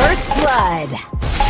First blood.